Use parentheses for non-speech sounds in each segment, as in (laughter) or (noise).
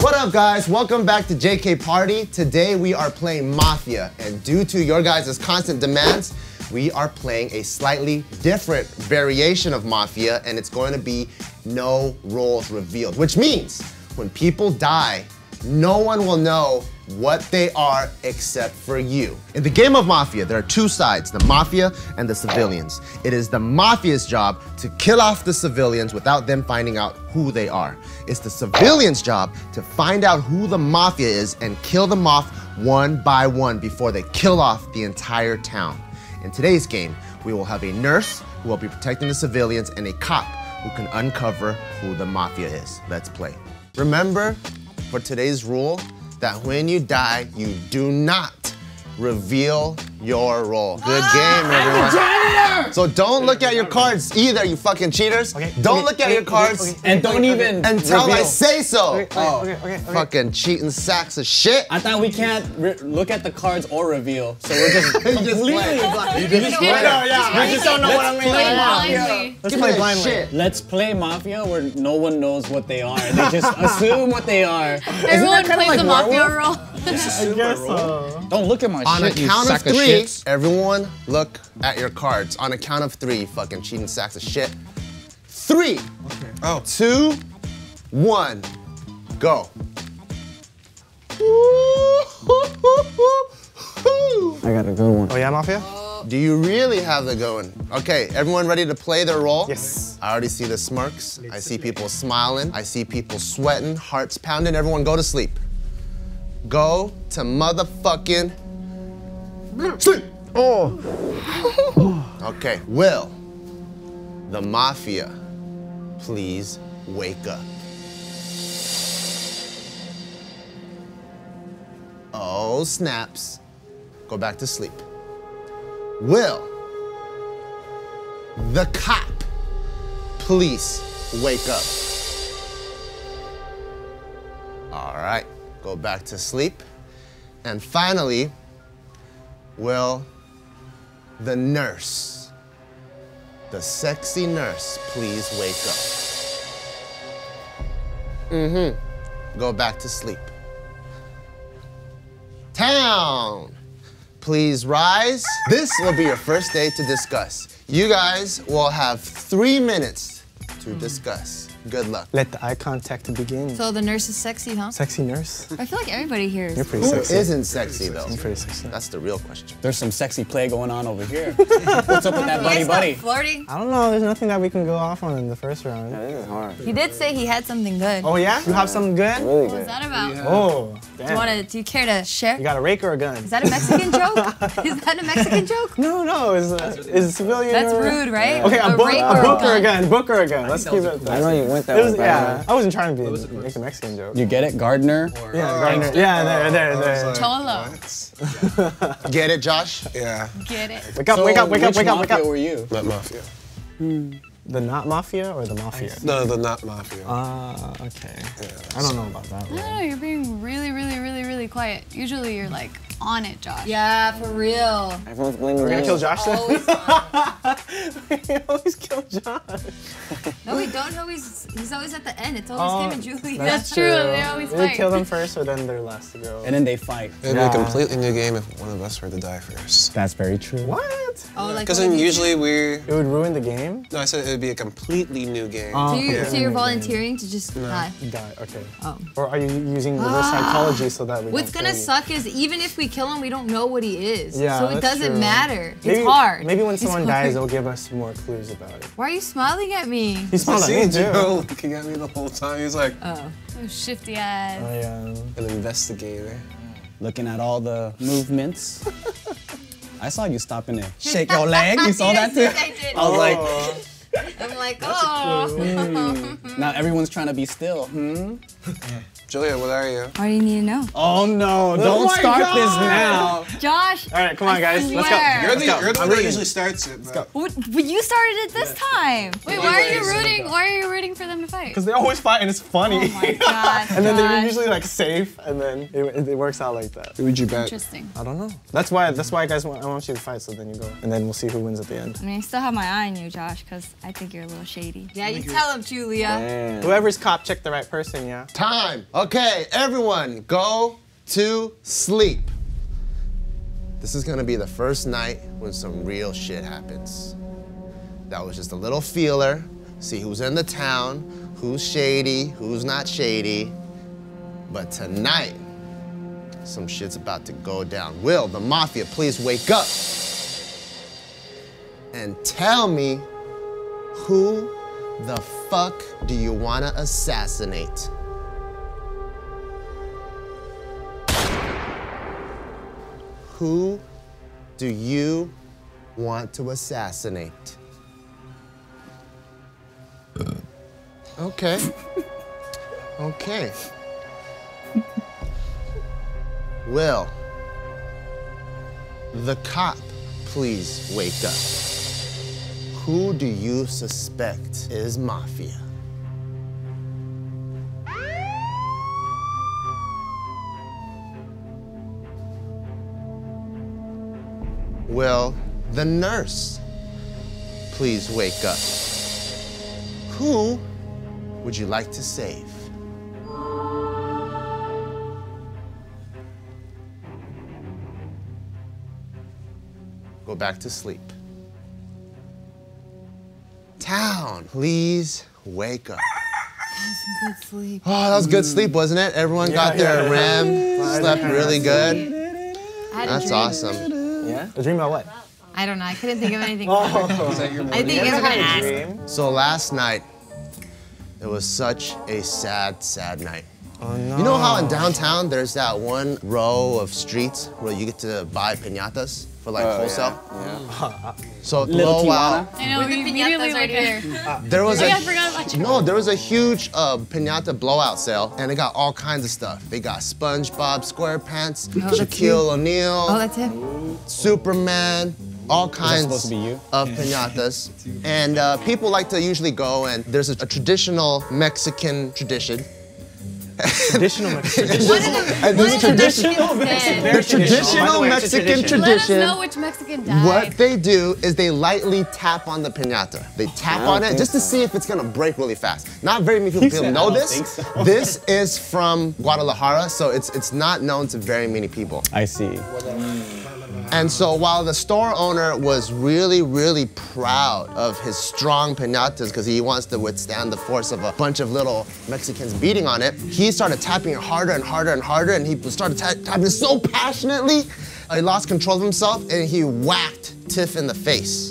What up, guys? Welcome back to JK Party. Today we are playing Mafia, and due to your guys' constant demands, we are playing a slightly different variation of Mafia, and it's going to be no roles revealed, which means when people die, no one will know what they are except for you. In the game of Mafia, there are two sides, the Mafia and the civilians. It is the Mafia's job to kill off the civilians without them finding out who they are. It's the civilians' job to find out who the Mafia is and kill them off one by one before they kill off the entire town. In today's game, we will have a nurse who will be protecting the civilians and a cop who can uncover who the Mafia is. Let's play. Remember, for today's rule, that when you die, you do not reveal your role. Ah, Good game, everyone. So don't look at your cards either, you fucking cheaters. Okay, Don't okay, look at okay, your cards okay. And don't even until I reveal. say so. Okay, okay, Oh, okay, okay, okay. Fucking cheating sacks of shit. I thought we can't look at the cards or reveal, so we're just (laughs) You just completely play. blind. You just play. I just don't know what I'm Let's play blindly. Let's Give play me blindly. shit. Let's play Mafia where no one knows what they are. They just (laughs) assume what they are. Everyone kinda plays like the mafia werewolf? role. I guess so. Uh, don't look at my On shit, you count of sack of three, everyone look at your cards. On a count of three, you fucking cheating sacks of shit. Three, Oh, two, one, go. I got a good one. Oh yeah, Mafia? Do you really have the going? Okay, everyone ready to play their role? Yes. I already see the smirks. I see people smiling. I see people sweating, hearts pounding. Everyone go to sleep. Go to motherfucking sleep. Oh. (laughs) Okay, Will, the mafia, please wake up. Oh, snaps. Go back to sleep. Will, the cop, please wake up. All right, go back to sleep. And finally, Will, the nurse, the sexy nurse, please wake up. Mm-hmm. Go back to sleep. Town, please rise. This will be your first day to discuss. You guys will have three minutes to discuss. Good luck. Let the eye contact begin. So the nurse is sexy, huh? Sexy nurse. I feel like everybody here You're pretty Who sexy. isn't sexy though? You're pretty sexy. That's the real question. There's some sexy play going on over here. (laughs) What's up with that buddy He's buddy? flirting. I don't know. There's nothing that we can go off on in the first round. He did say he had something good. Oh yeah? You have something good? What was that about? Oh, Do you want to? Do you care to share? You got a rake or a gun? Is that a Mexican (laughs) joke? Is that a Mexican joke? No, no. Is uh, is a civilian? That's or- rude, right? Okay, a, a book, rape a or book a or a gun. gun. Book or a gun. Let's keep it. I know you went that was, way. yeah, I wasn't trying to be make a Mexican joke. You get it, Gardner? Yeah, Gardner. Yeah, there, there, there. Cholo. (laughs) Get it, Josh? yeah, Get it. Wake up, So wake up, wake up, which wake up, wake mafia up. were you? not mafia. The not mafia or the mafia? No, the not mafia. Ah, okay. I don't know about that I one. don't you're being really, really, really, really quiet. Usually you're like on it, Josh. Yeah, for real. Everyone's blaming We're gonna kill Josh then? Always. (laughs) we always kill Josh. No, we don't always. He's always at the end. It's always Oh, him and Julie. That's true, they always We fight. We kill them (laughs) first or then they're last to go. And then they fight. It'd Yeah. be a completely new game if one of us were to die first. That's very true. what? Oh, like Because then usually we're. It would ruin the game? No, I said it would be a completely new game. Oh, do? So, you, okay. so you're volunteering to just die. Die, okay. Oh. Or are you using reverse ah. psychology so that we What's gonna kill you? suck is even if we kill him, we don't know what he is. Yeah, so it doesn't true. matter. Maybe, it's hard. Maybe when It's someone hard. dies, they'll give us more clues about it. Why are you smiling at me? He's smiling at See me too. Joe looking at me the whole time. He's like Oh. Oh, shifty eyes. I, um, an investigator. Looking at all the movements. (laughs) I saw you stopping there. (laughs) Shake your leg. You saw that too? I did. I was like, I'm like, oh. (laughs) Now everyone's trying to be still. Hmm? Julia, what are you? Why do you need to know? Oh no, oh don't my start God. this now. Josh. All right, come on, guys. Let's go. You're the, go. you're the one that usually starts it. But But but you started it this time. Wait, why are you rooting? Why are you rooting for them to fight? Because they always fight and it's funny. Oh my (laughs) god. and then they're usually like safe, and then it, it works out like that. who would you bet? Interesting. I don't know. That's why. That's why, guys. Want, I want you to fight, so then you go, and then we'll see who wins at the end. I mean, I still have my eye on you, Josh, because I think you're a little shady. Yeah, you tell him, Julia. Whoever's cop, check the right person. Yeah. Time. Okay, everyone, go to sleep. This is gonna be the first night when some real shit happens. That was just a little feeler. See who's in the town, who's shady, who's not shady. But tonight, some shit's about to go down. Will, the mafia, please wake up and tell me who the fuck do you wanna assassinate? Who do you want to assassinate? Okay. Okay. Will, the cop, please wake up. Who do you suspect is mafia? Will, the nurse, please wake up. Who would you like to save? Go back to sleep. Town, please wake up. Good sleep. Oh, that was good sleep, wasn't it? Everyone got their yeah. REM, slept really good. I had a That's awesome. Yeah. A dream about what? I don't know. I couldn't think of anything. (laughs) Oh. (laughs) Is that your I think you guys were gonna ask. dream. So last night, it was such a sad, sad night. Oh no. You know how in downtown there's that one row of streets where you get to buy pinatas for like Oh, wholesale? Yeah. (laughs) So Little blow. Tijuana. I know, With the we immediately piñatas right here. there. (laughs) There was Oh a yeah, I forgot about you. no, there was a huge uh, pinata blowout sale, and they got all kinds of stuff. They got SpongeBob SquarePants, that's Shaquille. O'Neal, Oh, that's him. Superman, all kinds to be you? of pinatas. And uh, people like to usually go, and there's a, a traditional Mexican tradition. Traditional Mexican. What did the, And what this the traditional- Mexicans? Very traditional By the way, it's a Mexican tradition. Let us know which Mexican died. What they do is they lightly tap on the pinata. They tap ah, on it think just to see if it's gonna break really fast. Not very many people said, know this. so." (laughs) This is from Guadalajara, so it's it's not known to very many people. I see. And so while the store owner was really, really proud of his strong pinatas because he wants to withstand the force of a bunch of little Mexicans beating on it, he started tapping it harder and harder and harder, and he started ta- tapping so passionately, he lost control of himself and he whacked Tiff in the face.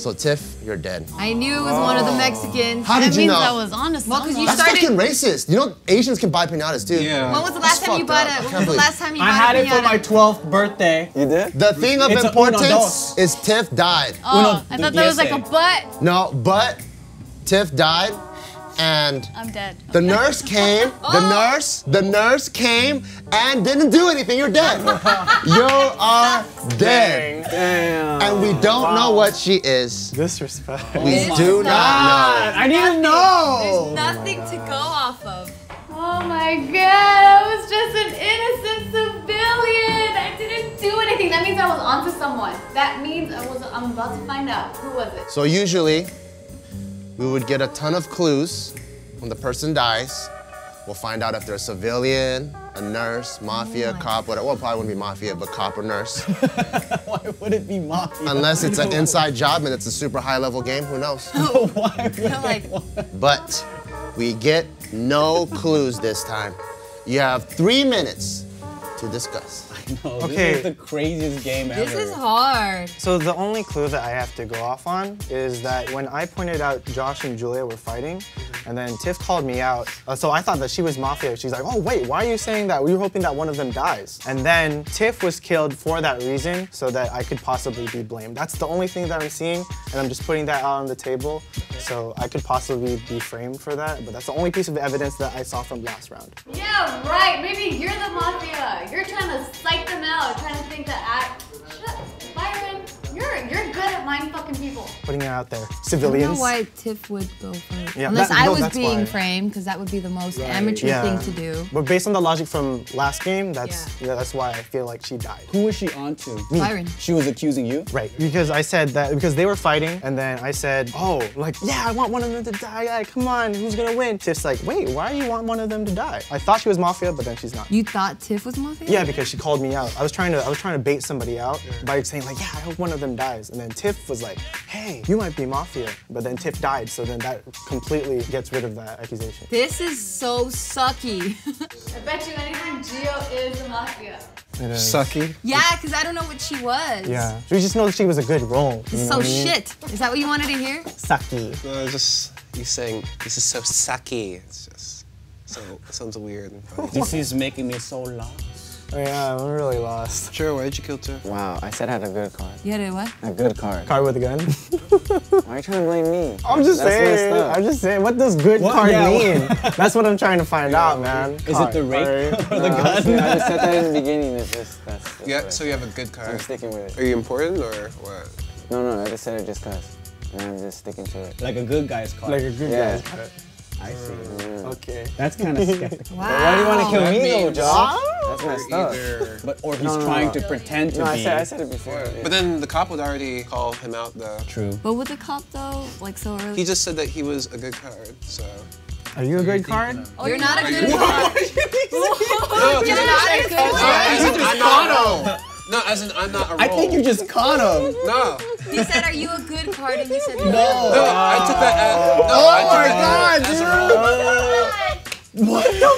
So Tiff, you're dead. I knew it was one of the Mexicans. How that did you means know? I was on to Well, 'cause someone. you That's started- fucking racist. You know Asians can buy pinatas too. Yeah. When was the last That's time you bought up. I it? When was the last time you I bought had it for my 12th birthday. You did? The thing of It's importance is Tiff died. Oh, Uno I thought that was like a butt. No, but Tiff died, and I'm dead. the nurse came. (laughs) The oh! nurse, the nurse came and didn't do anything. You're dead. (laughs) you are dead, Damn. and we don't know what she is. Disrespect. We do not I need to know. There's know. nothing to go off of. Oh my god, I was just an innocent civilian. I didn't do anything. That means I was onto someone. That means I was. I'm about to find out who was it. So usually, we would get a ton of clues when the person dies. We'll find out if they're a civilian, a nurse, mafia, cop, whatever. Well, probably wouldn't be mafia, but cop or nurse. (laughs) Why would it be mafia? Unless it's an inside job and it's a super high level game, who knows? (laughs) Why would like, But we get no clues this time. You have three minutes to discuss. (laughs) No, Okay. This is the craziest game this ever. This is hard. So the only clue that I have to go off on is that when I pointed out Josh and Julia were fighting, and then Tiff called me out. Uh, so I thought that she was mafia. She's like, "Oh wait, why are you saying that? We were hoping that one of them dies." And then Tiff was killed for that reason, so that I could possibly be blamed. That's the only thing that I'm seeing, and I'm just putting that out on the table. So I could possibly be framed for that, but that's the only piece of evidence that I saw from last round. Yeah, right. Maybe you're the mafia. You're trying to psych them out, trying to think that I. Shut. You're you're good at mind fucking people. Putting it out there. I don't know Civilians. why Tiff would go first. Yeah, Unless that- I no, was being why. framed, because that would be the most amateur Yeah. thing to do. But based on the logic from last game, that's yeah. that's why I feel like she died. Who was she on to? Byron. She was accusing you? Right, because I said that because they were fighting, and then I said, "Oh, like yeah, I want one of them to die. Like, come on, who's gonna win?" Tiff's like, "Wait, why do you want one of them to die?" I thought she was mafia, but then she's not. You thought Tiff was mafia? Yeah, because she called me out. I was trying to I was trying to bait somebody out by saying like, "Yeah, I hope one of them dies," and then Tiff was like, "Hey, you might be mafia," but then Tiff died, so then that completely gets rid of that accusation. This is so sucky. (laughs) I bet you anything Geo is the mafia. It is. Sucky. yeah, because I don't know what she was. Yeah, we just know that she was a good role. you know so I mean? shit. Is that what you wanted to hear? Sucky. No, it's just you saying this is so sucky. It's just so it sounds weird. and funny. This is making me so lost. Oh, yeah, I'm really lost. Sure, why did you kill two? Wow, I said I had a good card. You had a what? A good card. Car with a gun. (laughs) Why are you trying to blame me? I'm just That's saying. I'm just saying. What does good What? card Yeah, mean? That's what I'm trying to find out, man. Is it the rape or the No, gun? honestly, I just said that in the (laughs) beginning. It's just that's. that's Yeah, so you have a good card. I'm sticking with it. Are you important or what? No, no, I just said it just cause, and I'm just sticking to it. Like a good guy's card. Like a good Yeah. guy's card. I see. Mm. Okay. That's kind of (laughs) skeptical. Wow. Why do you want to kill That me though, means- Josh? That's messed up. (laughs) But or he's No, no, trying no. to pretend to No, I be. said I said it before. yeah. But then the cop would already call him out though. True. But with the cop though, like so early. He just said that he was a good card, so. Are you a good card? oh, you're not a good card. (laughs) No, You're not a good cop. as in, I'm not. No, as in I'm not a role. I think you just caught him. No. He said, "Are you a good card?" And you said, No. No, I took that as. No, oh I took that as a role. Oh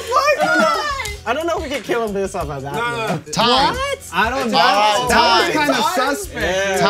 I don't know if we can kill him based off of that. No, no. Time. "What?" I don't know. Time. That was time. kind of suspect.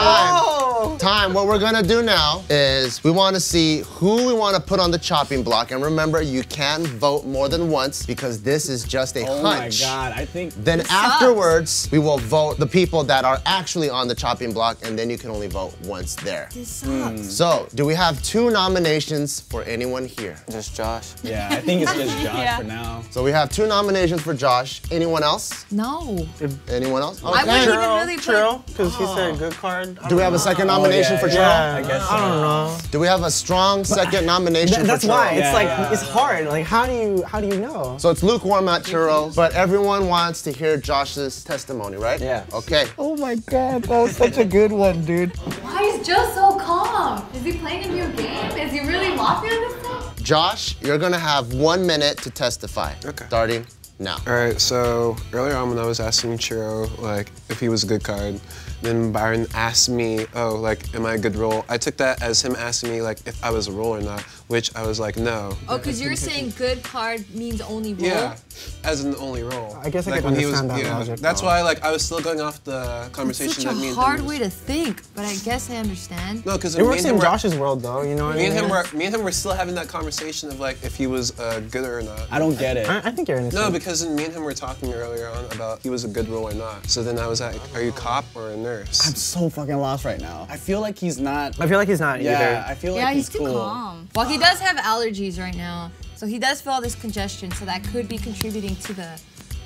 Time. Time. What we're gonna do now is we want to see who we want to put on the chopping block, and remember, you can vote more than once because this is just a hunch. Oh my god, I think Then sucks. afterwards, we will vote the people that are actually on the chopping block, and then you can only vote once there. This sucks. Hmm. So, do we have two nominations for anyone here? Just Josh. Yeah, I think it's just (laughs) Josh Yeah. for now. So we have two nominations for Josh. Anyone else? No. Anyone else? I wouldn't even really put. Trill, because he said good card. Do we have a second nomination oh, yeah, for yeah. Yeah, I guess I don't know. Do we have a strong second nomination Th- that's for Churro? why it's Yeah, like yeah. it's hard. Like how do you how do you know? So it's lukewarm at Churro, (laughs) but everyone wants to hear Josh's testimony, right? Yeah. Okay. Oh my god, that was such a good one, dude. Why is Joe so calm? Is he playing a new game? Is he really mafia this time? Josh, you're gonna have one minute to testify. Okay. Starting now. All right, so earlier on when I was asking Churro like if he was a good card, then Byron asked me, oh, like, am I a good role? I took that as him asking me like if I was a role or not, which I was like, no. Oh, because you're saying good card means only roll. Yeah, as an only role. I guess I like could when was, understand that yeah. logic, That's though. why like I was still going off the It's conversation such that a and hard him way to think, but I guess I understand. No, because It works in Josh's world though, you know what I Me mean? and him were me and him were still having that conversation of like if he was uh, good or not. I don't get it. I, I think you're innocent. No, because me and him were talking earlier on about he was a good role or not. So then I was like, are you cop or a nurse? I'm so fucking lost right now. I feel like he's not. I feel like he's not Yeah, either. I feel like Yeah, he's, he's too cool. calm. Well, he does have allergies right now, so he does feel all this congestion, so that could be contributing to the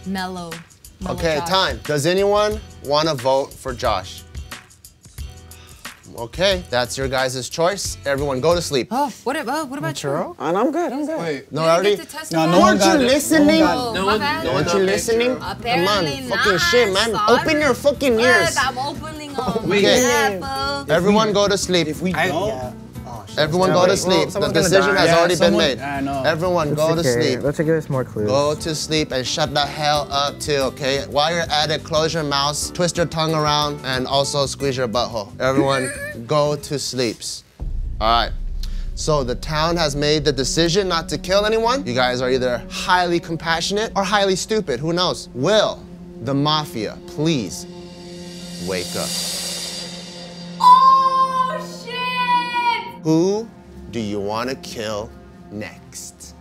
mellow. mellow Okay, Josh. time. Does anyone want to vote for Josh? Okay, that's your guys' choice. Everyone go to sleep. Oh, what about oh, what about Churro? And I'm good. I'm good. Wait, No, You I already. get to testify? No, no one Weren't you got listening? Oh, No my one- bad. no one Weren't you listening? Churro. Come on, Apparently fucking shit, man. Sorry. Open your fucking ears. Look, I'm opening them. Okay. Yeah, boo. Everyone go to sleep. If we I, don't, yeah. Oh, shit. Everyone go to wait, well, sleep. The decision has Yeah, already someone- been made. I know. Everyone go to sleep. Let's give us more clues. Go to sleep and shut the hell up too, okay? While you're at it, close your mouth, twist your tongue around, and also squeeze your butthole. Everyone (laughs) go to sleeps. All right. So the town has made the decision not to kill anyone. You guys are either highly compassionate or highly stupid. Who knows? Will the mafia please wake up? Who do you want to kill next?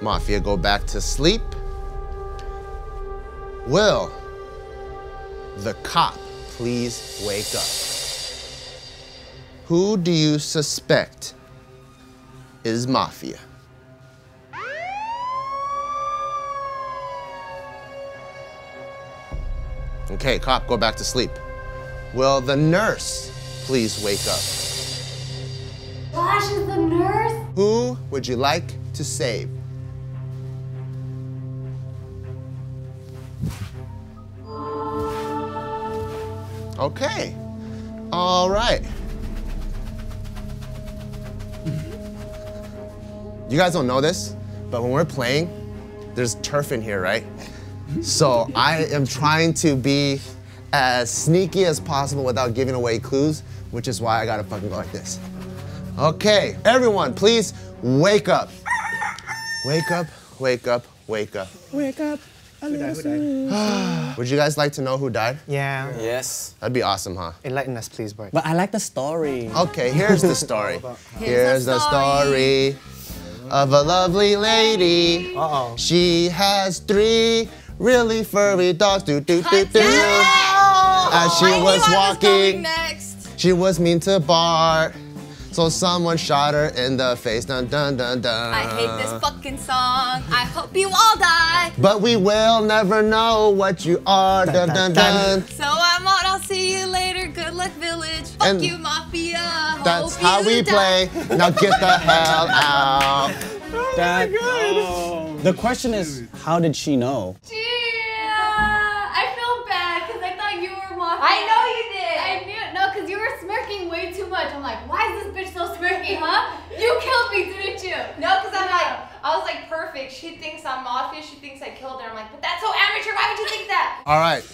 Mafia go back to sleep. Will the cop please wake up. Who do you suspect is Mafia? Okay, cop, go back to sleep. Will the nurse please wake up? Josh is the nurse. Who would you like to save? Okay. All right. You guys don't know this, but when we're playing, there's turf in here, right? So I am trying to be as sneaky as possible without giving away clues, which is why I gotta fucking go like this. Okay, everyone, please wake up. Wake up, wake up, wake up. Wake up. (sighs) Would you guys like to know who died? Yeah. Yes. That'd be awesome, huh? Enlighten us, please, boy. But I like the story. Okay, here's the story. (laughs) Here's the the story of a lovely lady. Uh-oh. She has three really furry dogs. Do do do do. As she I knew was I walking, going next. she was mean to Bart. So someone shot her in the face. Dun dun dun dun. I hate this fucking song. I hope you all die. But we will never know what you are. Dun dun dun. So I'm out. I'll see you later. Good luck, village. Fuck And you, mafia. That's Hope how you we die. play. Now get the (laughs) hell out. Oh That- oh. The question is, how did she know? Yeah, I know you did. I knew no, because you were smirking way too much. I'm like, why is this bitch so smirky, huh? You killed me, didn't you? No, because I'm like, I was like, perfect. She thinks I'm mafia. She thinks I killed her. I'm like, but that's so amateur. Why would you think that? (laughs) All right.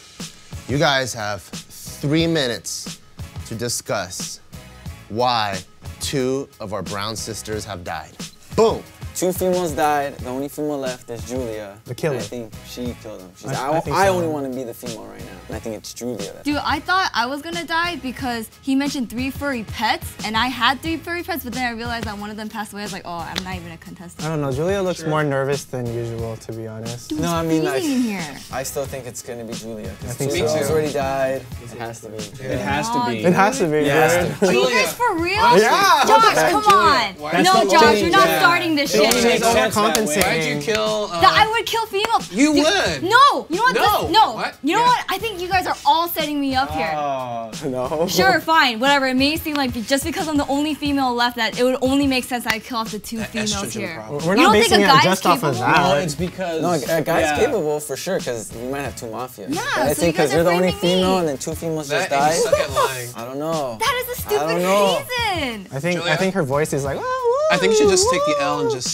You guys have three minutes to discuss why two of our brown sisters have died. Boom. Two females died. The only female left is Julia. The killer. I think she killed him. She's, I- I, I think I so. only want to be the female right now. And I think it's Julia. Dude, I thought I was gonna die because he mentioned three furry pets, and I had three furry pets, but then I realized that one of them passed away. I was like, oh, I'm not even a contestant. I don't know. Julia looks more nervous than usual, to be honest. No, I mean, Freezing in I, here. I still think it's gonna be Julia. I think Julia's so. already died. It has to be. It has to oh, be. It has to be. It has right? to Are you guys for real? Yeah. Josh, come on. No, Josh, you're not starting this It only shit. makes sense that way. Why'd you kill? Uh, That I would kill female. You Dude, would. No, you know what? No. This, no. What? You know Yeah. what? I think you guys are all setting me up here. Oh. No. Sure, fine, whatever. It may seem like just because I'm the only female left, that it would only make sense that I kill off the two That females here. problem. We're You not don't think basing a it guy's just off of capable? that. No, it's because. No, a a guy's yeah. capable for sure, because we might have two mafias. Yeah, But I so you think guys because are you're the only blaming me. female and then two females That just and died. you suck at lying. (laughs) I don't know. That is a stupid don't reason. I think I think her voice is like. I think you should just take the L and just.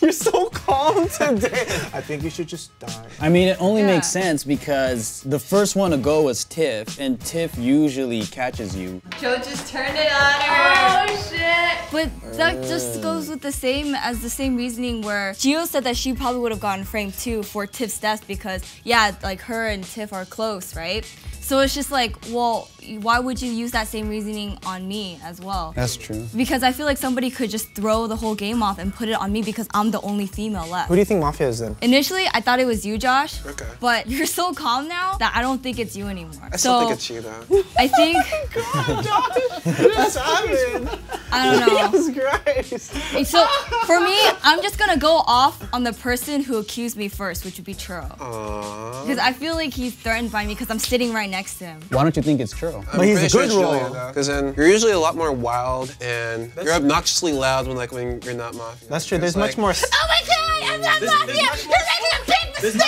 You (laughs) know. You're so calm today. I think you should just die. I mean, it only Yeah. makes sense because the first one to go was Tiff, and Tiff usually catches you. Joe just turned it on her. Oh shit. But that uh. just goes with the same as the same reasoning where Geo said that she probably would have gotten framed too for Tiff's death because yeah, like her and Tiff are close, right? So it's just like, well, why would you use that same reasoning on me as well? That's true. Because I feel like somebody could just throw the whole game off and put it on me because I'm the only female left. Who do you think Mafia is then? Initially, I thought it was you, Josh. Okay. But (laughs) you're so calm now that I don't think it's you anymore. I still so think it's you though. (laughs) I think (laughs) oh God, That's happened. I don't know. Jesus Christ. So for me, I'm just gonna go off on the person who accused me first, which would be Churro. Aww. Because I feel like he's threatened by me because I'm sitting right next to him. Why don't you think it's true? I'm he's a good it's role. Because then you're usually a lot more wild and you're obnoxiously loud when like when you're not mafia. That's true. It's There's much like- more. Oh my god, I'm not mafia! You're making a big mistake!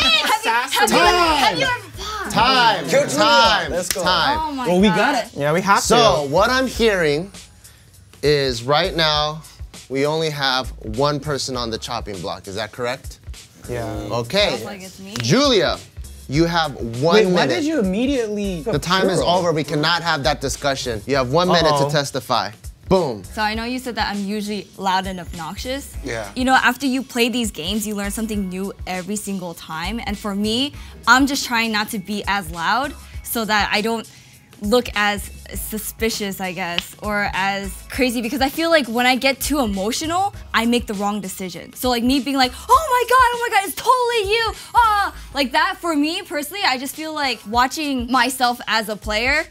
Have you, have you, have you ever fuck. Time. Kill Time. Let's go. Time. Oh my Well, god. we got it. Yeah, we have So to. So what I'm hearing is right now we only have one person on the chopping block. Is that correct? Yeah. Okay. Like it's me. Julia, you have one Wait, minute. why did you immediately? the time is over. We cannot have that discussion. You have one minute to Uh-oh. testify. Boom. So I know you said that I'm usually loud and obnoxious. Yeah. You know, after you play these games, you learn something new every single time. And for me, I'm just trying not to be as loud so that I don't look as suspicious, I guess, or as crazy because I feel like when I get too emotional, I make the wrong decision. So like me being like, oh my god, oh my god, it's totally you, ah, like that for me personally, I just feel like watching myself as a player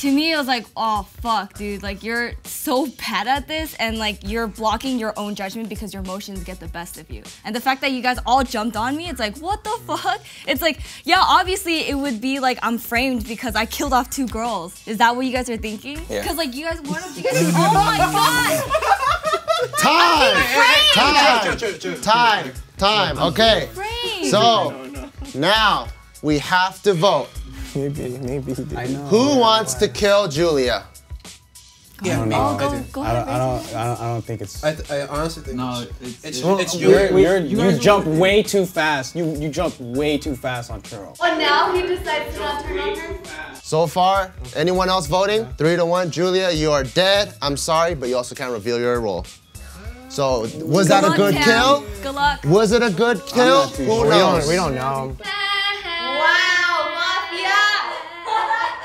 to me, it was like, oh fuck, dude, like you're so bad at this, and like you're blocking your own judgment because your emotions get the best of you. And the fact that you guys all jumped on me, it's like, what the fuck? It's like, yeah, obviously it would be like I'm framed because I killed off two girls. Is that what you guys are thinking? Yeah. Because like you guys, one of you guys, oh my (laughs) god, Time! Time! Time! Time. Okay. So now we have to vote. Maybe, maybe he did. I know. Who wants to kill Julia? Yeah, me. Oh, go, go I don't, I don't, I don't, I don't think it's. I, th- I honestly think No, it's, it's, it's, it's, it's You're, Julia. you're, you you, jump were- way too fast. You, you jump way too fast on Churro. Oh, now he decides to not turn on her? So far, anyone else voting? Three to one. Julia, you are dead. I'm sorry, but you also can't reveal your role. So, was that a good Tam. kill? Good luck. Was it a good kill? Who sure. We don't, we don't know. Wow, Mafia!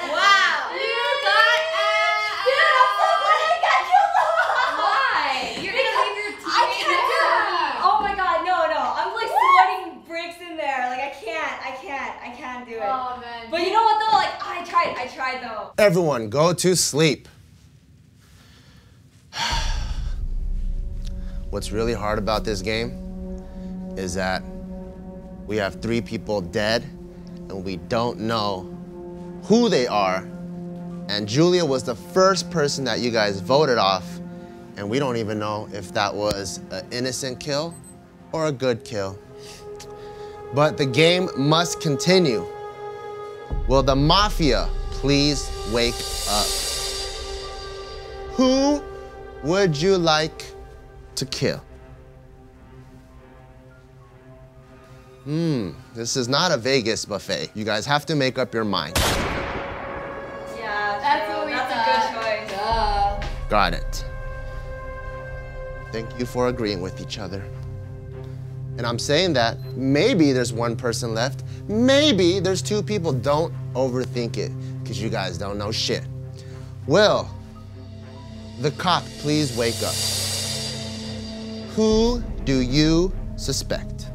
wow! You got Dude, I'm so glad I got you Why? You're gonna leave your teammate I can't next do to it. me. Oh my god, no, no. I'm like sweating bricks in there. Like I can't, I can't, I can't do it. Oh man. But you know what though? Like I though. Everyone, go to sleep. (sighs) What's really hard about this game is that we have three people dead and we don't know who they are. And Julia was the first person that you guys voted off, and we don't even know if that was an innocent kill or a good kill. But the game must continue. Will the mafia please wake up? Who would you like to kill? Hmm, this is not a Vegas buffet. You guys have to make up your mind. Yeah, That's what we that's thought. a good choice. Got it. Thank you for agreeing with each other. And I'm saying that maybe there's one person left. Maybe there's two people. Don't overthink it, because you guys don't know shit. Will the cop please wake up? Who do you suspect?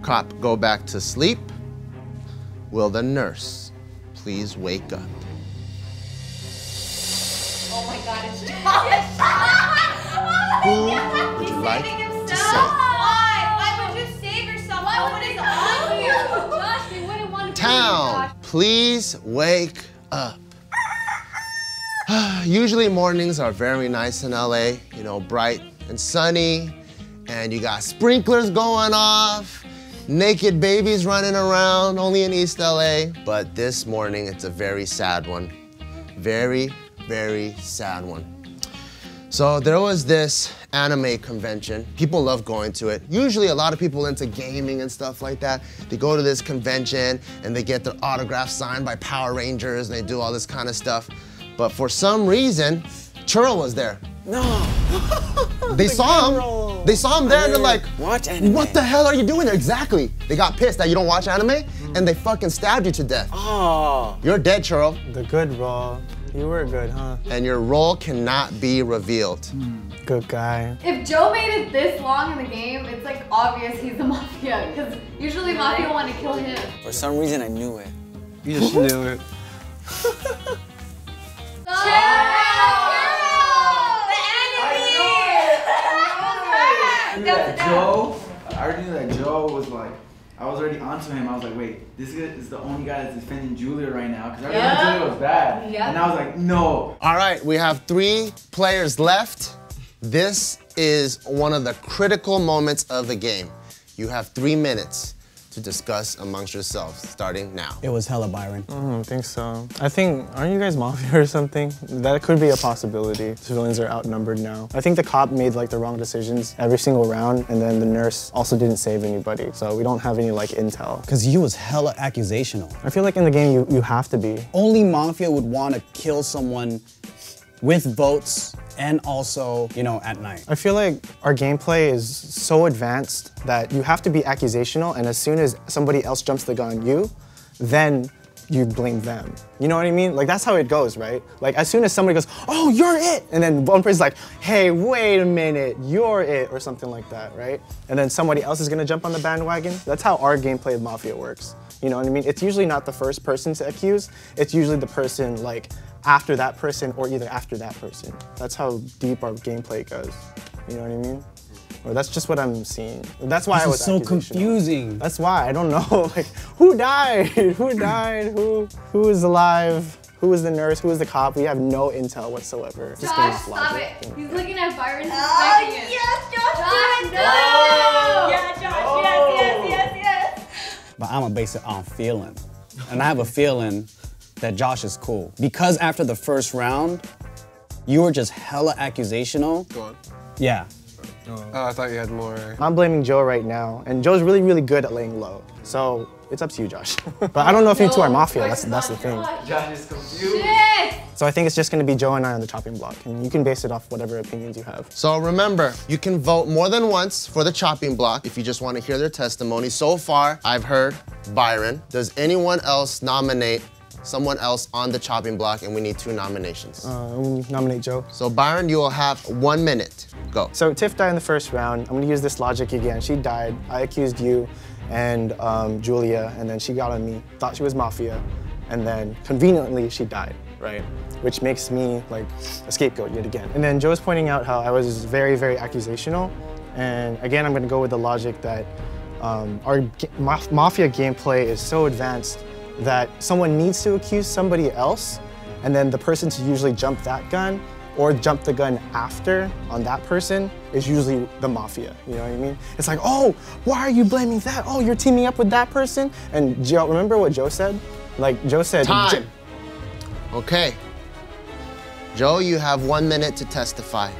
Cop, go back to sleep. Will the nurse please wake up? Oh my god, it's! (laughs) Who would you like to save? Why? Why would you save yourself? Why would it on you? Josh, we wouldn't want to Town, please wake up. (sighs) Usually mornings are very nice in LA, you know, bright and sunny, and you got sprinklers going off, naked babies running around, only in East LA. But this morning, it's a very sad one. Very, very sad one. So there was this anime convention. People love going to it. Usually a lot of people into gaming and stuff like that. They go to this convention and they get their autographs signed by Power Rangers and they do all this kind of stuff. But for some reason, Churro was there. No. (laughs) They saw him. They saw him there and they're like, Watch anime. what the hell are you doing there? Exactly. They got pissed that you don't watch anime mm. and they fucking stabbed you to death. Oh. You're dead, Churro, The good role. You were good, huh? and your role cannot be revealed. Hmm. Good guy. If Joe made it this long in the game, it's like obvious he's the (laughs) mafia because usually mafia want to kill him. For some reason, I knew it. You just knew it. (laughs) Joe, I already knew that Joe was like, I was already onto him. I was like, wait, this is the only guy that's defending Julia right now because I already Yeah. knew Julia was bad. Yeah. And I was like, no. All right, we have three players left. This is one of the critical moments of the game. You have three minutes to discuss amongst yourselves, starting now. It was hella Byron. Mm-hmm, I don't think so. I think, aren't you guys mafia (laughs) or something? That could be a possibility. Civilians are outnumbered now. I think the cop made like the wrong decisions every single round, and then the nurse also didn't save anybody. So we don't have any like intel. Because you was hella accusational. I feel like in the game you, you have to be. Only Mafia would want to kill someone with votes and also, you know, at night. I feel like our gameplay is so advanced that you have to be accusational, and as soon as somebody else jumps the gun on you, then you blame them. You know what I mean? Like that's how it goes, right? Like as soon as somebody goes, "Oh, you're it," and then one person's like, "Hey, wait a minute, you're it," or something like that, right? And then somebody else is gonna jump on the bandwagon. That's how our gameplay of Mafia works. You know what I mean? It's usually not the first person to accuse. It's usually the person like after that person or either after that person. That's how deep our gameplay goes. You know what I mean? Or that's just what I'm seeing. That's why I was so confusing. That's why I don't know. (laughs) Like, who died? (laughs) Who died? Who who is alive? Who was the nurse? Who was the cop? We have no intel whatsoever. Josh, stop logic. it. He's looking at Byron. Oh, yes, Josh, Josh, do it, no! Yeah, Josh, yes, yes, yes, oh. yes. But I'm gonna base it um, on feeling. And I have a feeling that Josh is cool. Because after the first round, you were just hella accusational. Go on. Yeah. Oh, I thought you had more. I'm blaming Joe right now, and Joe's really, really good at laying low. So it's up to you, Josh. (laughs) but I don't know if you two are mafia. That's that's the thing. Josh is confused. Shit! So I think it's just gonna be Joe and I on the chopping block, and you can base it off whatever opinions you have. So remember, you can vote more than once for the chopping block if you just want to hear their testimony. So far, I've heard Byron. Does anyone else nominate someone else on the chopping block? And we need two nominations. Uh, I'm gonna nominate Joe. So Byron, you will have one minute. Go. So Tiff died in the first round. I'm gonna use this logic again. She died. I accused you and um, Julia, and then she got on me. Thought she was mafia, and then conveniently she died, right? Which makes me like a scapegoat yet again. And then Joe's pointing out how I was very, very accusational, and again I'm gonna go with the logic that um, our ma- mafia gameplay is so advanced that someone needs to accuse somebody else, and then the person to usually jump that gun or jump the gun after on that person is usually the mafia. You know what I mean? It's like, oh, why are you blaming that? Oh, you're teaming up with that person? And Joe, remember what Joe said? Like Joe said, Time. Okay. Joe, you have one minute to testify.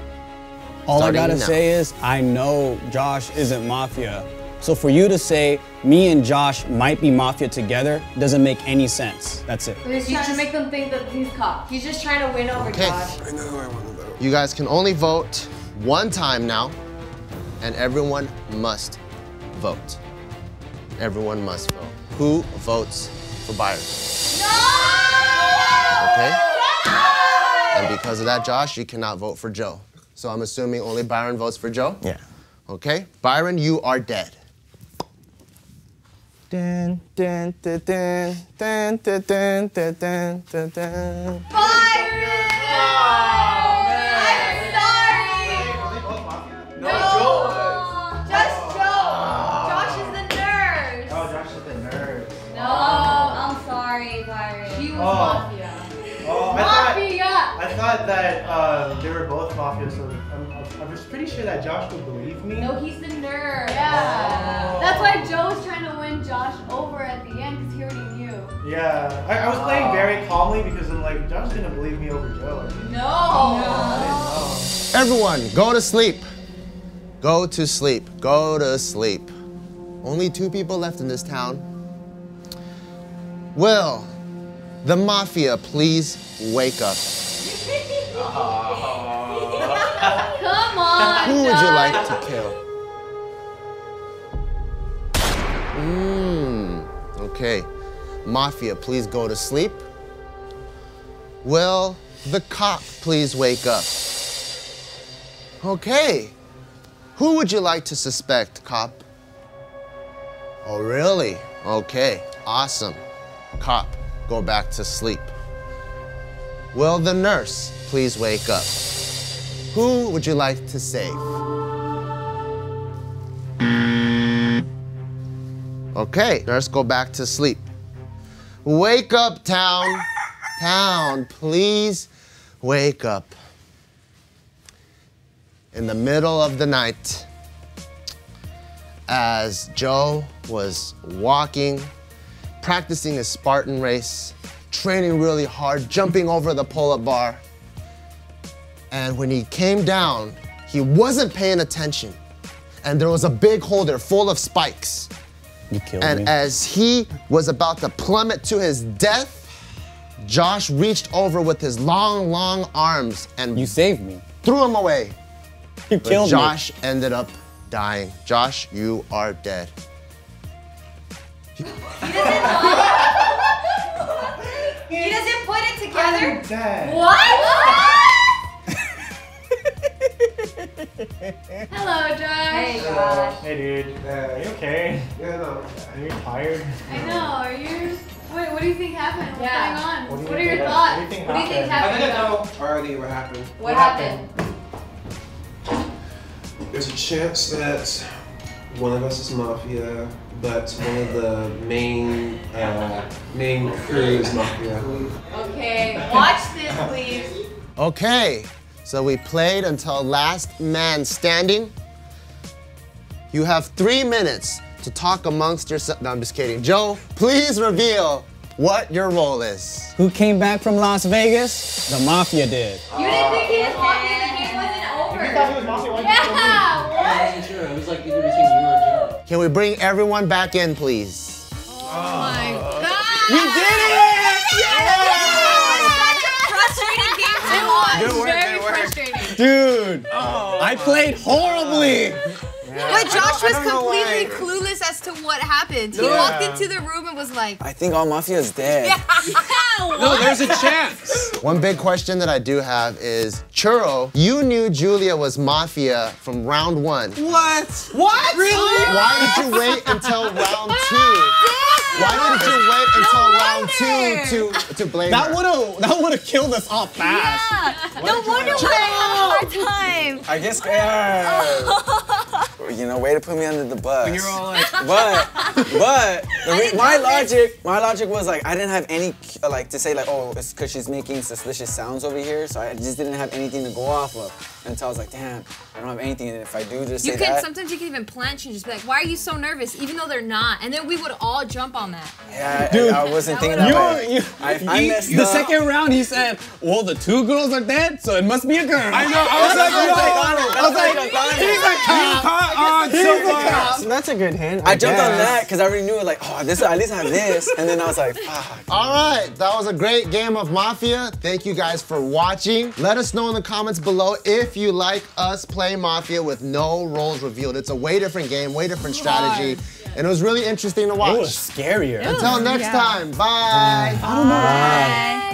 All Starting I gotta now. say is, I know Josh isn't mafia. So for you to say me and Josh might be mafia together doesn't make any sense. That's it. He's trying to make them think that he's cop. He's just trying to win over Okay. Josh. I know who I want to vote. You guys can only vote one time now, and everyone must vote. Everyone must vote. Who votes for Byron? No! Okay? And because of that, Josh, you cannot vote for Joe. So I'm assuming only Byron votes for Joe? yeah. Okay? Byron, you are dead. Dun, dun, dun, dun, dun, dun, dun, dun, dun, dun, dun. Byron! I'm sorry! No, Joe. Just Joe! Josh is the nurse! Oh, Josh is the nerd. No, I'm sorry, Byron. He was Oh. mafia. Oh, I thought, Mafia! I thought that uh, they were both mafia, so sure that Josh would believe me. No, he's the nerd. Oh. Yeah. That's why Joe's trying to win Josh over at the end because he already knew. Yeah, I, I was playing oh. very calmly because I'm like, Josh's gonna believe me over Joe. No. I. Everyone, go to sleep. Go to sleep. Go to sleep. Only two people left in this town. Will the mafia please wake up? Who would you like to kill? Mmm. Okay. Mafia, please go to sleep. Will the cop please wake up? Okay. Who would you like to suspect, cop? Oh, really? Okay. Awesome. Cop, go back to sleep. Will the nurse please wake up? Who would you like to save? Okay, let's go back to sleep. Wake up, town. Town, please wake up. In the middle of the night, as Joe was walking, practicing his Spartan race, training really hard, jumping over the pull up bar, and when he came down, he wasn't paying attention. And there was a big hole there full of spikes. You killed And me. as he was about to plummet to his death, Josh reached over with his long, long arms and You saved me. threw him away. You But killed Josh ended up dying. Josh, you are dead. He doesn't put it together. What? (laughs) Hello, Josh. Hey, Josh. Hey, dude. Are you okay? Yeah, no. Are you tired? I know. Are you? Wait, what do you think happened? What's Yeah. going on? What What are your thoughts? What do you think What do you think happened? I happened? think I know already what happened. What happened? There's a chance that one of us is mafia, but one of the main uh, main crew is mafia. Okay, watch this, please. Okay, so we played until last man standing. You have three minutes to talk amongst yourself. No, I'm just kidding. Joe, please reveal what your role is. Who came back from Las Vegas? The Mafia did. You didn't think he was mafia, the game wasn't over. You thought he was mafia, why'd you kill me? Yeah, what? Sure, it was like either between you or Joe. Can we bring everyone back in, please? Oh my God! We did it! Frustrating game to watch. It was very frustrating. Dude, oh. I played horribly. But Josh was I don't know completely clueless as to what happened. He walked into the room and was like, I think all mafia is dead. (laughs) No, there's a chance. One big question that I do have is Churro, you knew Julia was mafia from round one. What? What? Really? Why did you wait until round two? (laughs) Why didn't you wait until round two to, to blame That her? would have that would have killed us all fast. Yeah. No wonder why I had a hard time. I guess, yeah. you know, way to put me under the bus. You're all like, (laughs) But, but the re- my logic, my logic was like I didn't have any like to say like oh it's because she's making suspicious sounds over here, so I just didn't have anything to go off of until I was like damn I don't have anything, and if I do just you say can that, sometimes you can even plant and just be like, why are you so nervous? Even though they're not. And then we would all jump on that. yeah, Dude, I, wasn't thinking You, that way. you, I, I he- messed the up. second round, he said, "Well, the two girls are dead, so it must be a girl." I know. I was (laughs) like, That's yo. like, I was like, that's he's a cop. Caught on He's so a cop. So that's a good hint. I jumped on that because I already knew like oh this at least I have this, and then I was like fuck. All right, that was a great game of Mafia. Thank you guys for watching. Let us know in the comments below if you like us play Mafia with no roles revealed. It's a way different game, way different strategy, and it was really interesting to watch. It was scarier. Until next Yeah. time, bye. Bye.